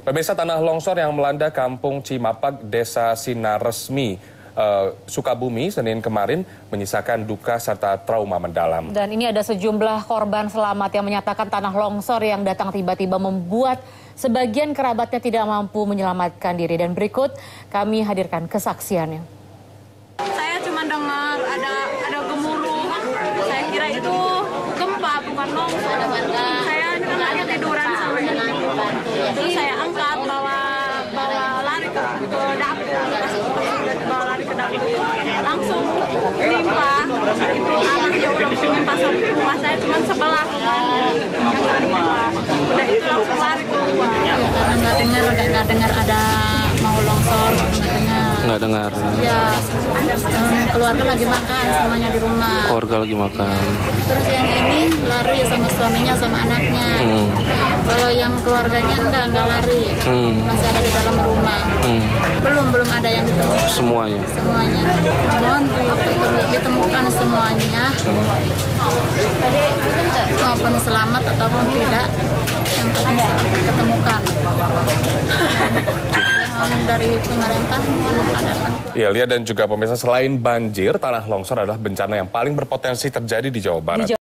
Pemirsa tanah longsor yang melanda kampung Cimapak, Desa Sinaresmi, eh, Sukabumi, Senin kemarin menyisakan duka serta trauma mendalam. Dan ini ada sejumlah korban selamat yang menyatakan tanah longsor yang datang tiba-tiba membuat sebagian kerabatnya tidak mampu menyelamatkan diri. Dan berikut kami hadirkan kesaksiannya. Saya cuma dengar ada ada gemuruh. Saya kira itu gempa bukan longsor. Langsung limpa. Itu anaknya udah menimpa satu rumah saya cuma sebelah yang. Udah itu langsung lari keluar. nggak dengar nggak dengar ada mau longsor nggak dengar. Nggak dengar. Ya keluarga lagi makan semuanya di rumah. Keluarga lagi makan. Terus yang ini lari sama suaminya sama anaknya. Kalau yang keluarganya enggak enggak lari. Hmm. masih ada Hmm. belum belum ada yang ditemukan. Semuanya? Semuanya. Mohon di- ditemukan semuanya. Maupun selamat ataupun tidak yang penting ditemukan. Dari pemerintah Ya, lihat dan juga pemirsa selain banjir, tanah longsor adalah bencana yang paling berpotensi terjadi di Jawa Barat.